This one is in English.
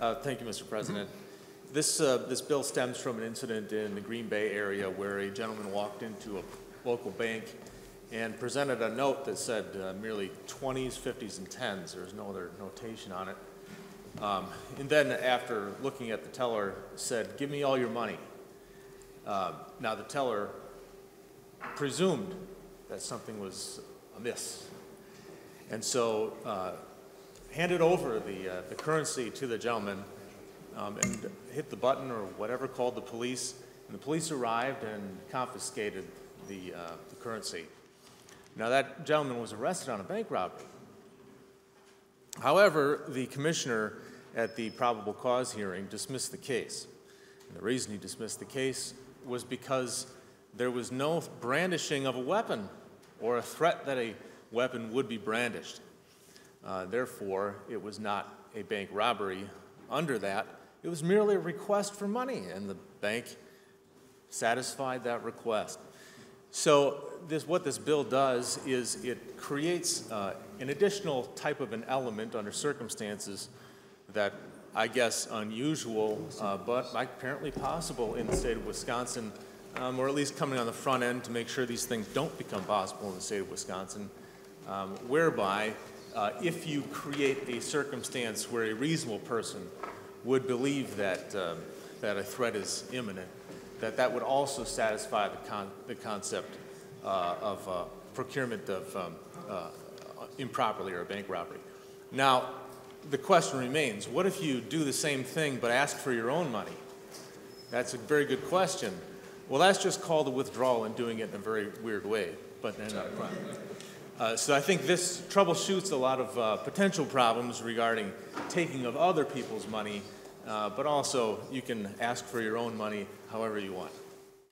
Uh, Thank you, Mr. President. This, uh, this bill stems from an incident in the Green Bay area where a gentleman walked into a local bank and presented a note that said uh, merely 20s, 50s, and 10s. There was no other notation on it. Um, And then after looking at the teller, said, "Give me all your money." Uh, Now, the teller presumed that something was amiss. And so uh, handed over the, uh, the currency to the gentleman um, and hit the button or whatever, called the police. And the police arrived and confiscated the, uh, the currency. Now, that gentleman was arrested on a bank robbery. However, the commissioner at the probable cause hearing dismissed the case. And the reason he dismissed the case was because there was no brandishing of a weapon or a threat that a weapon would be brandished. Uh, therefore, it was not a bank robbery. Under that, it was merely a request for money, and the bank satisfied that request. So, this, what this bill does is it creates uh, an additional type of an element under circumstances that I guess unusual, uh, but apparently possible in the state of Wisconsin, um, or at least coming on the front end to make sure these things don't become possible in the state of Wisconsin, um, whereby uh, if you create a circumstance where a reasonable person would believe that, um, that a threat is imminent, that that would also satisfy the, con- the concept uh, of uh, procurement of um, uh, improperly or a bank robbery. Now, the question remains, what if you do the same thing but ask for your own money? That's a very good question. Well, that's just called a withdrawal and doing it in a very weird way, but not a crime. Uh, so I think this troubleshoots a lot of uh, potential problems regarding taking of other people's money, uh, but also you can ask for your own money however you want.